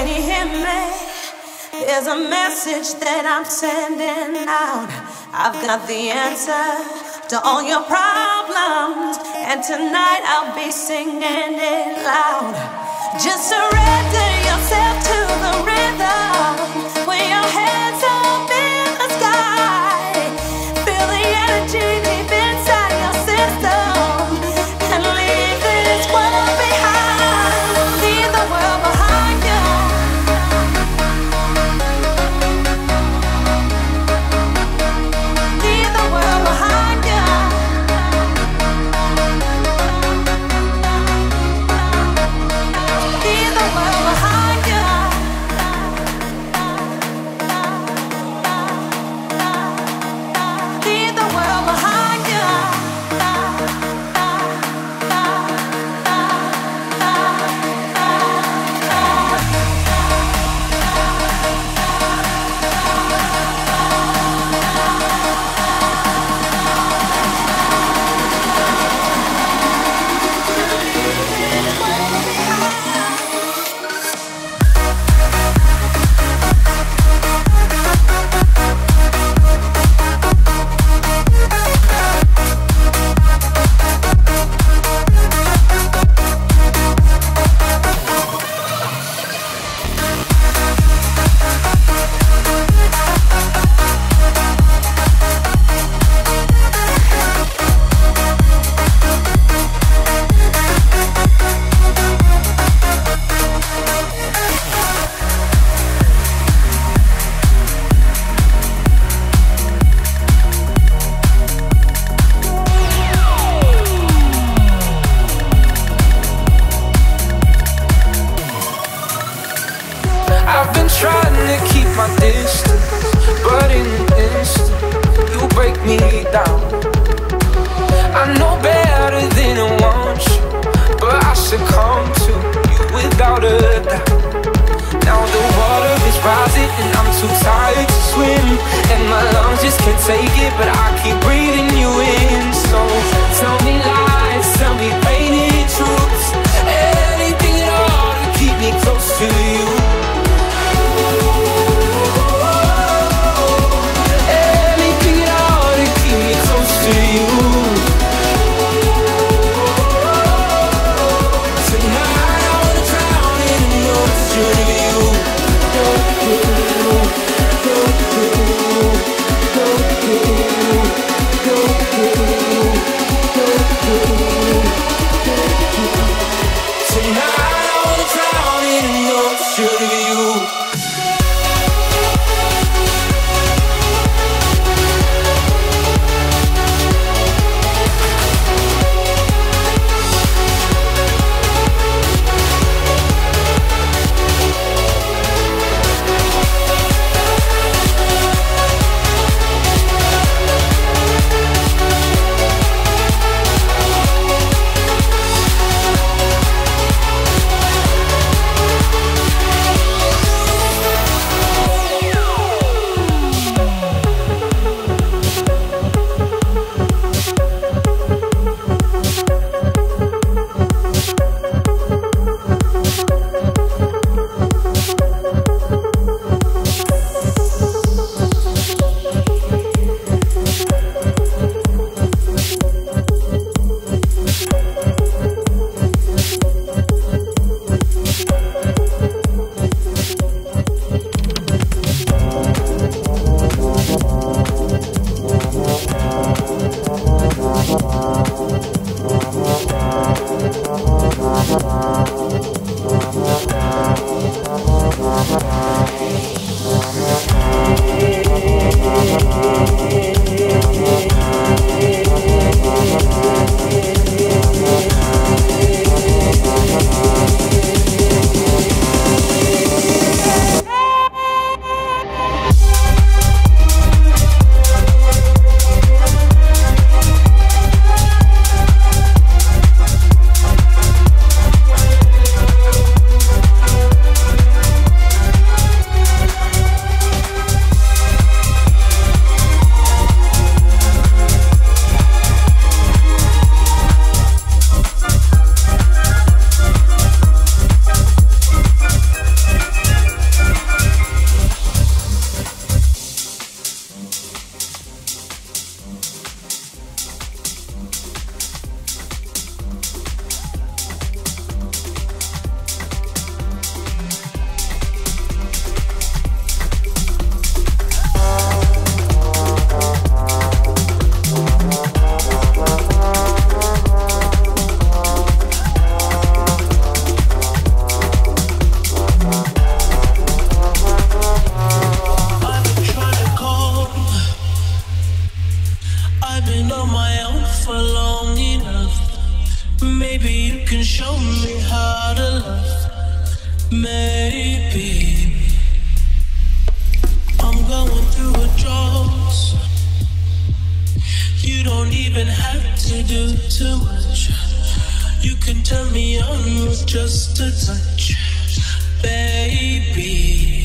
Can you hear me? There's a message that I'm sending out. I've got the answer to all your problems. And tonight I'll be singing it loud. Just surrender. Maybe I'm going through a drought. You don't even have to do too much. You can tell me I'm just a touch, baby.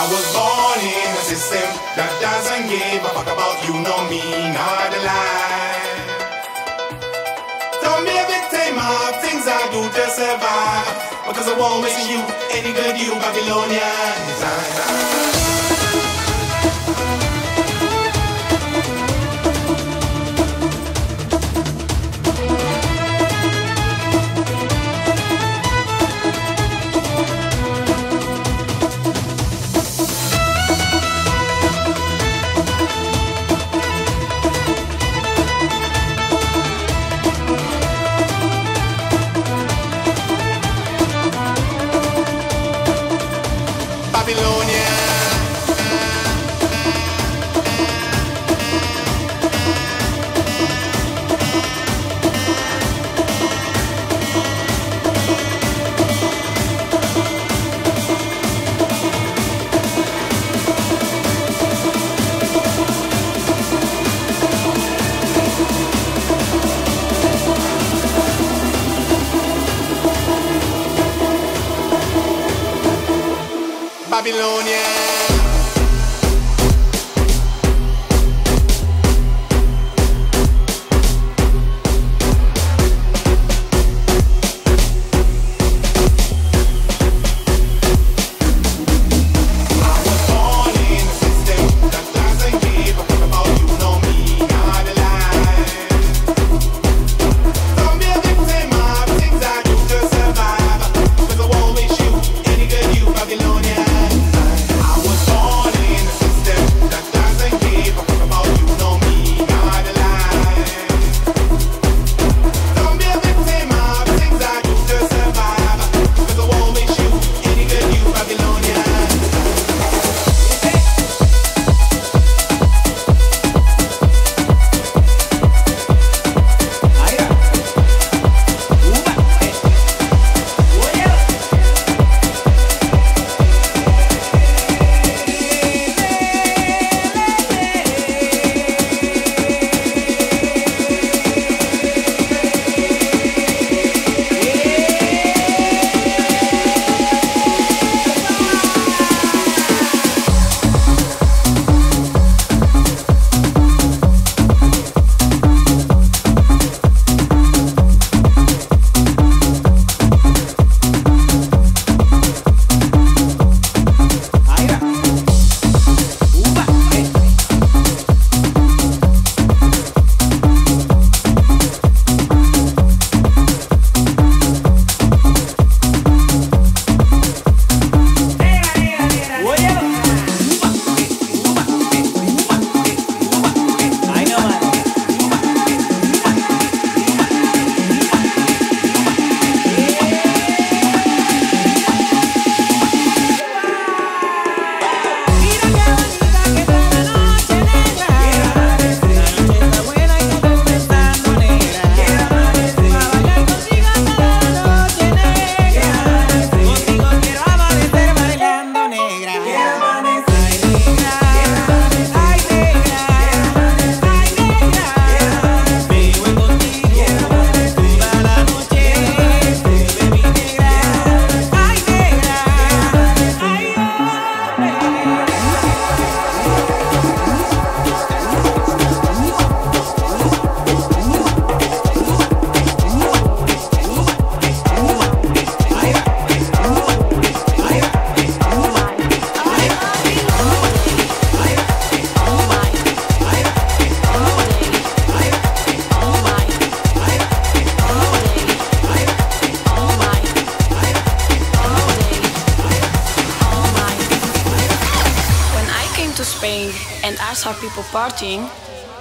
I was born in a system that doesn't give a fuck about you, nor me—not a lie. Don't be a victim of things I do to survive, because I won't miss you, any good you, Babylonian.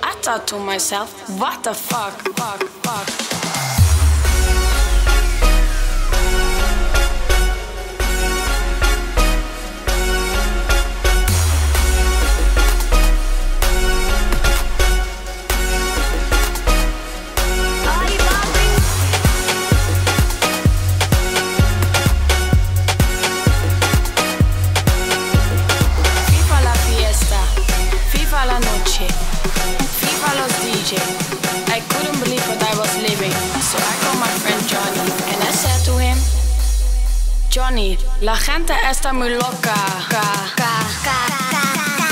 I thought to myself, what the fuck, fuck. La gente está muy loca. Ca, ca, ca, ca, ca.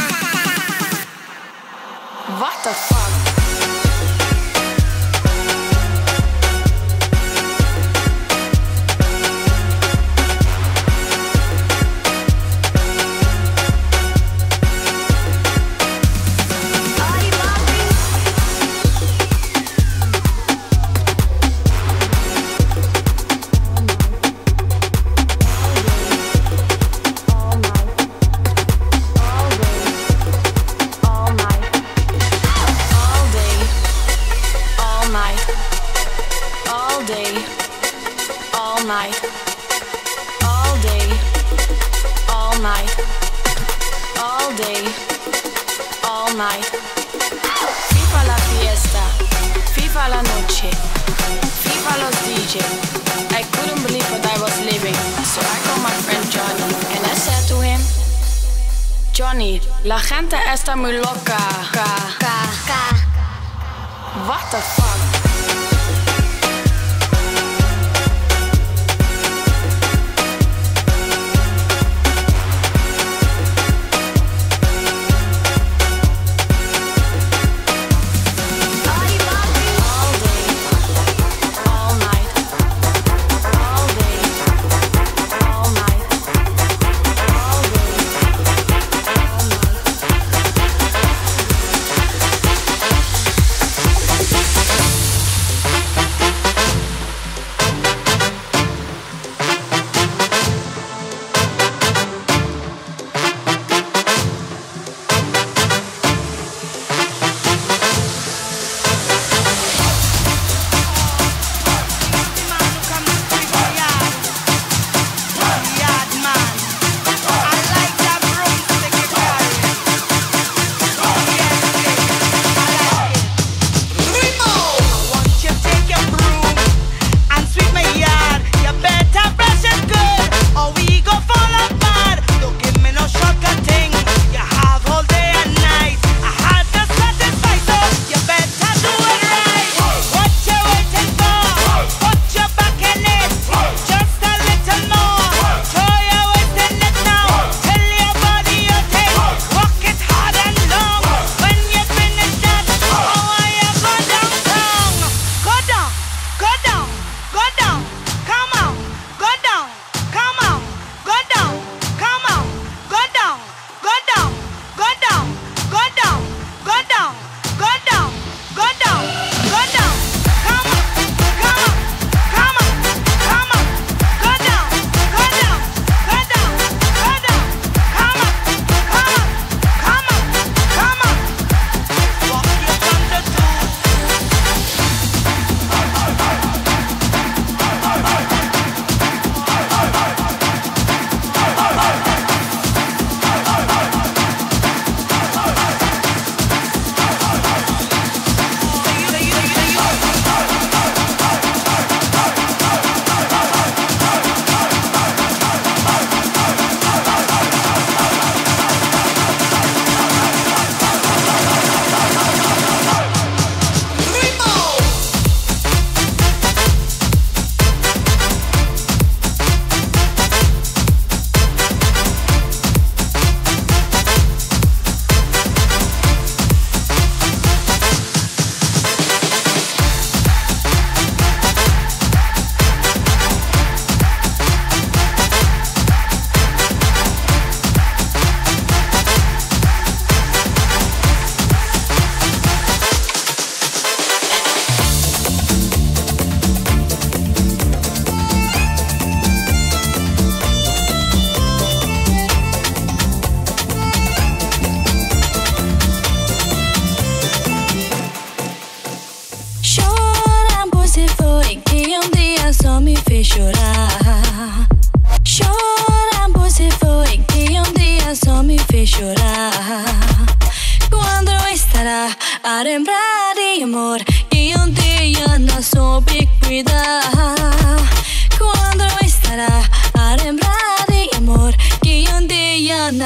What the night, all day, all night, all day, all night. Viva la fiesta, viva la noche, viva los DJ. I couldn't believe what I was living, so I called my friend Johnny and I said to him. Johnny, la gente está muy loca. Ca, ca, ca. What the fuck?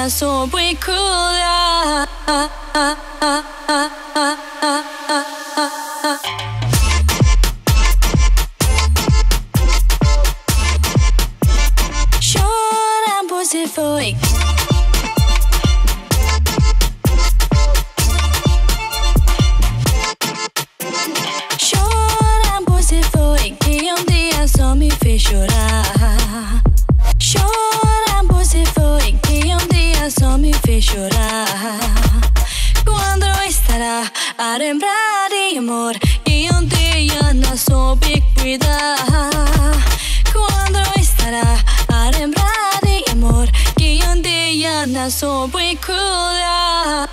Soube cuidar? Chora, foi. Chorar. Estará a lembrar de amor que um dia não soube cuidar? Quando estará a lembrar de amor que um dia não soube cuidar?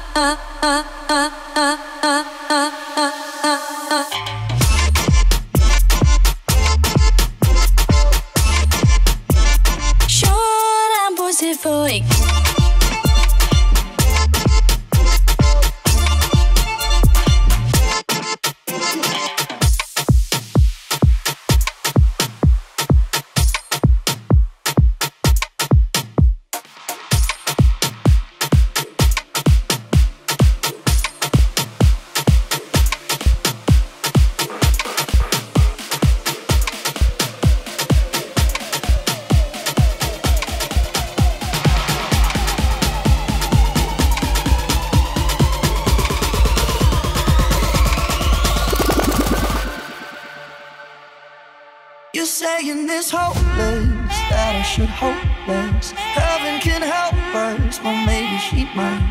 Saying it's hopeless that I should hope less. Heaven can help us, well maybe she might.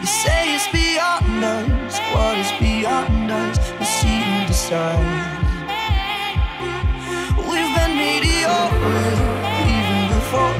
You say it's beyond us, what is beyond us? We'll see and decide. We've been mediocre even before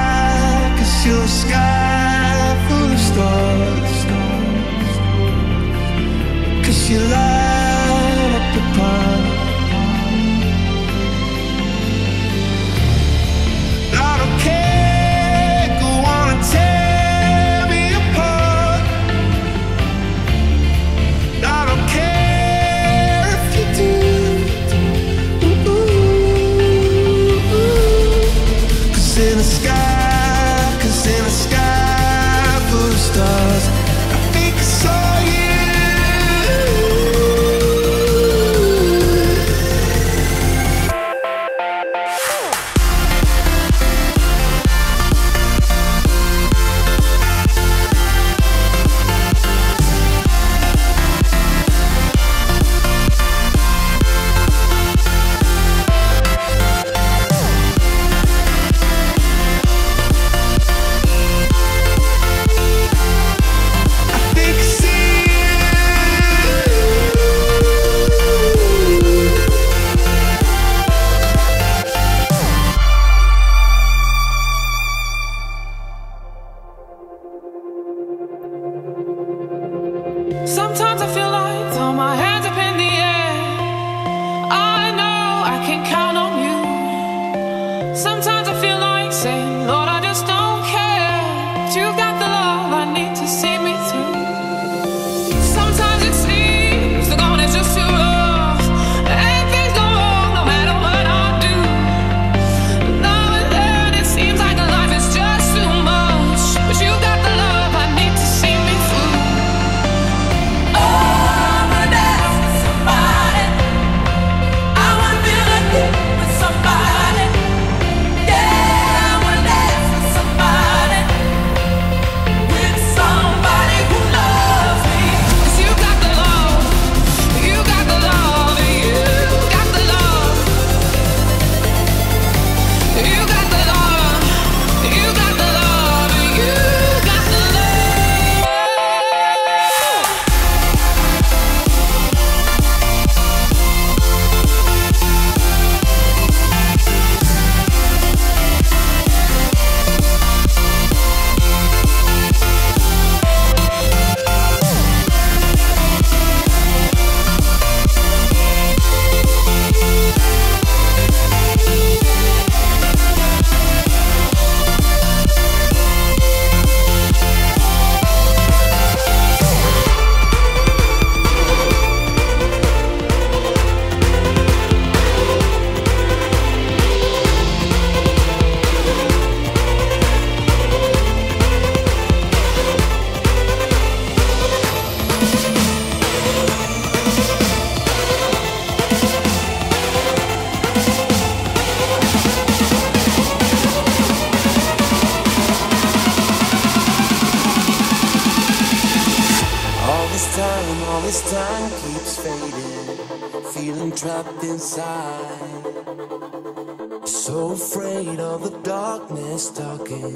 afraid of the darkness talking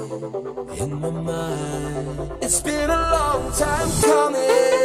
in my mind. It's been a long time coming.